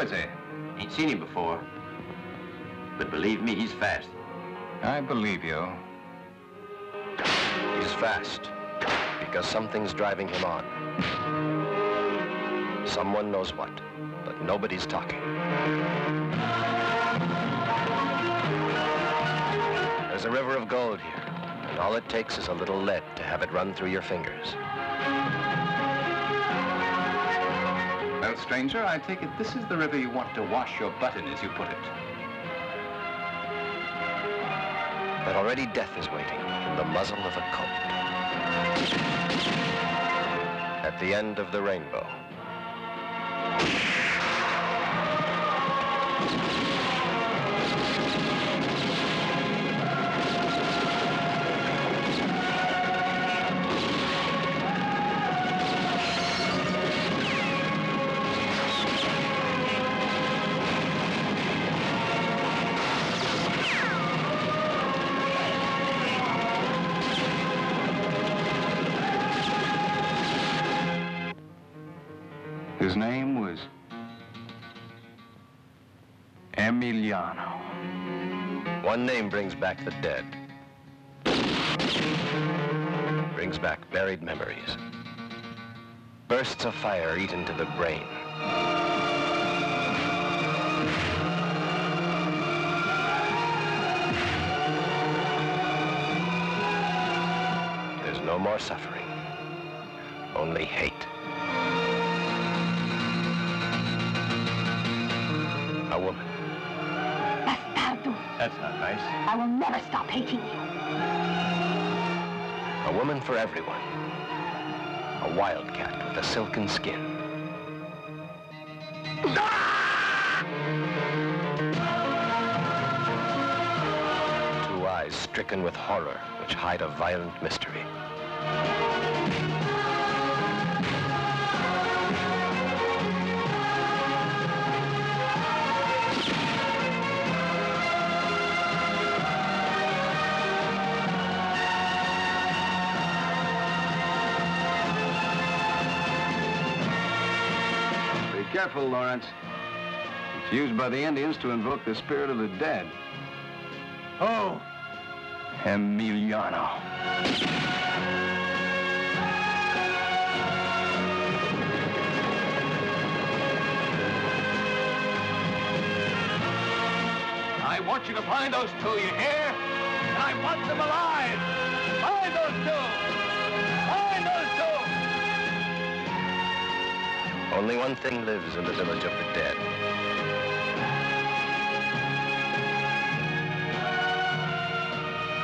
Ain't seen him before. But believe me, he's fast. I believe you. He's fast because something's driving him on. Someone knows what, but nobody's talking. There's a river of gold here, and all it takes is a little lead to have it run through your fingers. Well, stranger, I take it this is the river you want to wash your butt in, as you put it. But already death is waiting in the muzzle of a Colt. At the end of the rainbow. His name was Emiliano. One name brings back the dead. Brings back buried memories. Bursts of fire eat into the brain. There's no more suffering. Only hate. Woman. Bastardo! That's not nice. I will never stop hating you. A woman for everyone. A wildcat with a silken skin. Two eyes stricken with horror, which hide a violent mystery. Careful, Lawrence. It's used by the Indians to invoke the spirit of the dead. Oh! Emiliano. I want you to find those two, you hear? And I want them alive! Only one thing lives in the village of the dead.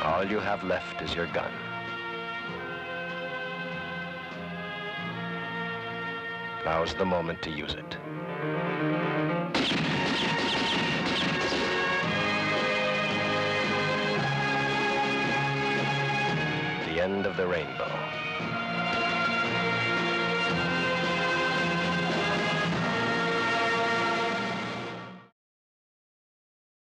All you have left is your gun. Now's the moment to use it. The end of the rainbow.